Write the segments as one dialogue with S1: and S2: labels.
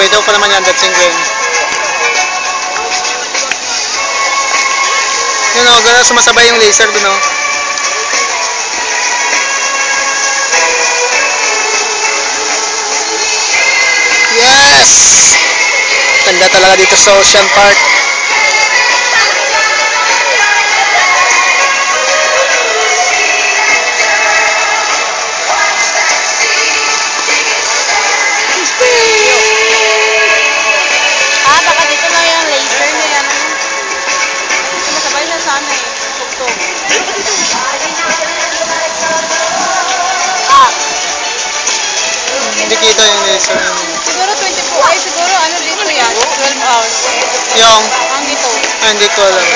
S1: Pwede pa naman yan, dating ko yun. Yun o, gano'n sumasabay yung laser dun o. Yes! Ganda talaga dito sa Ocean Park.
S2: Siguro 24. Ay, siguro ano dito yan? 12 hours.
S1: Yung,
S2: Ang dito.
S1: ah, hindi ko alam.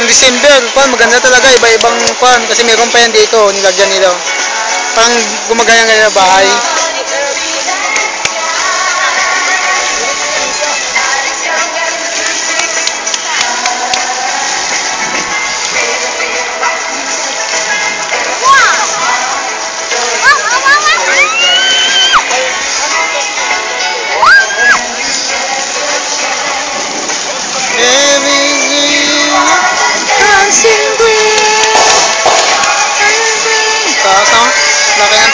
S1: Yung December, pan, maganda talaga, iba-ibang pan. Kasi meron pa yan dito, nilagyan nila. Parang gumagaya nga na bahay.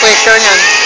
S3: equation yan.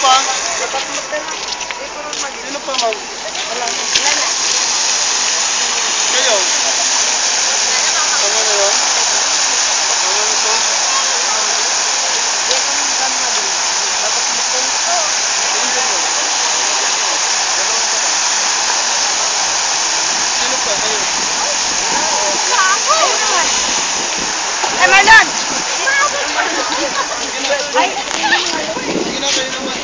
S3: pa? Dapat magdala. Eh,
S1: parang mag...
S3: Sino pa, ma'am? Wala. Wala na. Kayo? Tama na lang? Tama na ito? Sino pa? Kayo? Eh, Ay, Marlon! Ay! Sige na kayo
S2: naman.